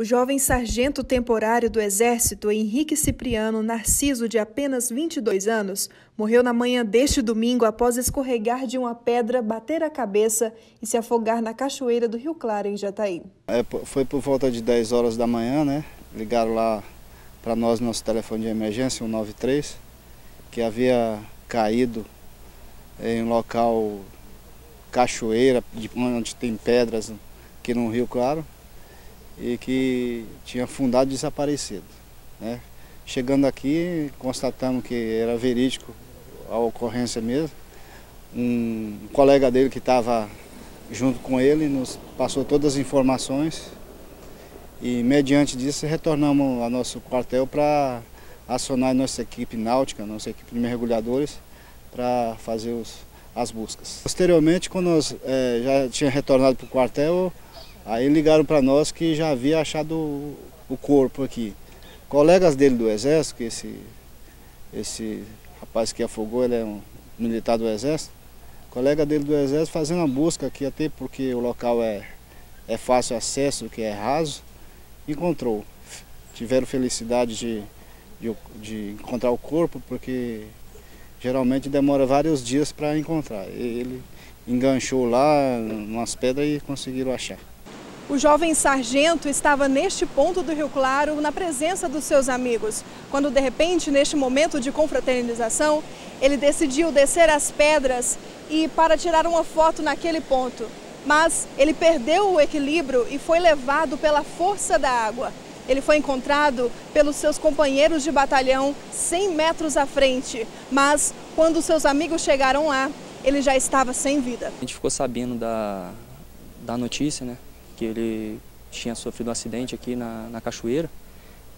O jovem sargento temporário do Exército, Henrique Cipriano Narciso, de apenas 22 anos, morreu na manhã deste domingo após escorregar de uma pedra, bater a cabeça e se afogar na cachoeira do Rio Claro, em Jataí. É, foi por volta de 10 horas da manhã, né? Ligaram lá para nós nosso telefone de emergência, 193, que havia caído em um local cachoeira, onde tem pedras aqui no Rio Claro e que tinha fundado desaparecido. Né? Chegando aqui, constatamos que era verídico a ocorrência mesmo. Um colega dele que estava junto com ele nos passou todas as informações e mediante disso retornamos ao nosso quartel para acionar nossa equipe náutica, nossa equipe de mergulhadores para fazer os, as buscas. Posteriormente, quando nós é, já tinha retornado para o quartel, Aí ligaram para nós que já havia achado o, corpo aqui. Colegas dele do Exército, que esse, esse rapaz que afogou, ele é um militar do Exército, colega dele do Exército fazendo uma busca aqui, até porque o local é, é fácil acesso, que é raso, encontrou. Tiveram felicidade de, de, de encontrar o corpo, porque geralmente demora vários dias para encontrar. Ele enganchou lá umas pedras e conseguiram achar. O jovem sargento estava neste ponto do Rio Claro na presença dos seus amigos, quando de repente, neste momento de confraternização, ele decidiu descer as pedras e para tirar uma foto naquele ponto. Mas ele perdeu o equilíbrio e foi levado pela força da água. Ele foi encontrado pelos seus companheiros de batalhão 100 metros à frente, mas quando seus amigos chegaram lá, ele já estava sem vida. A gente ficou sabendo da, da notícia, né? Que ele tinha sofrido um acidente aqui na, na cachoeira.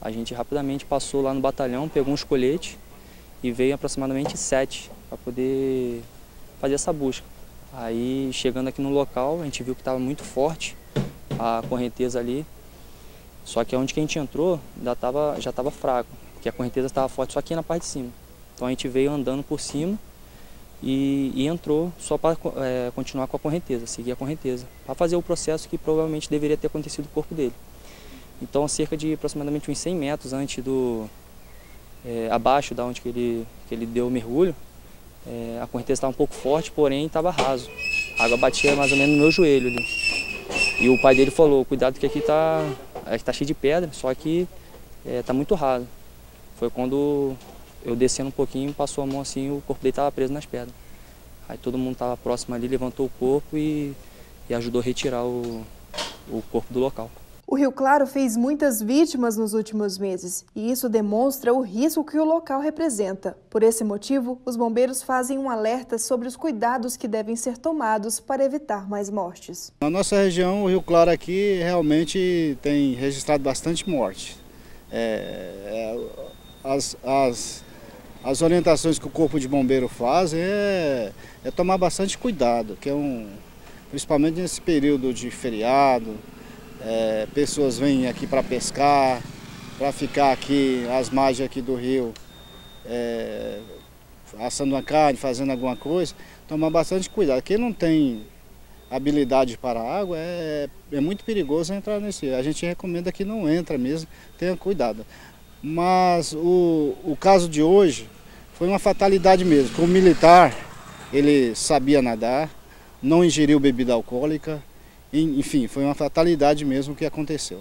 A gente rapidamente passou lá no batalhão, pegou uns colhetes e veio aproximadamente sete para poder fazer essa busca. Aí chegando aqui no local, a gente viu que estava muito forte a correnteza ali. Só que onde que a gente entrou já estava já fraco, porque a correnteza estava forte só aqui na parte de cima. Então a gente veio andando por cima e, e entrou só para é, continuar com a correnteza, seguir a correnteza, para fazer o processo que provavelmente deveria ter acontecido no corpo dele. Então, cerca de aproximadamente uns 100 metros antes do, é, abaixo da onde que ele, que ele deu o mergulho, é, a correnteza estava um pouco forte, porém estava raso. A água batia mais ou menos no meu joelho ali. E o pai dele falou, cuidado que aqui está é, tá cheio de pedra, só que está é, muito raso. Foi quando eu descendo um pouquinho, passou a mão assim, o corpo dele estava preso nas pedras. Aí todo mundo estava próximo ali, levantou o corpo e, e ajudou a retirar o, o corpo do local. O Rio Claro fez muitas vítimas nos últimos meses e isso demonstra o risco que o local representa. Por esse motivo, os bombeiros fazem um alerta sobre os cuidados que devem ser tomados para evitar mais mortes. Na nossa região, o Rio Claro aqui realmente tem registrado bastante morte. É, é, as, as as orientações que o Corpo de Bombeiro faz é, é tomar bastante cuidado, que é um, principalmente nesse período de feriado, é, pessoas vêm aqui para pescar, para ficar aqui, as margens aqui do rio, é, assando uma carne, fazendo alguma coisa, tomar bastante cuidado. Quem não tem habilidade para a água, é, é muito perigoso entrar nesse. A gente recomenda que não entra mesmo, tenha cuidado. Mas o, o caso de hoje foi uma fatalidade mesmo. Como militar, ele sabia nadar, não ingeriu bebida alcoólica, enfim, foi uma fatalidade mesmo que aconteceu.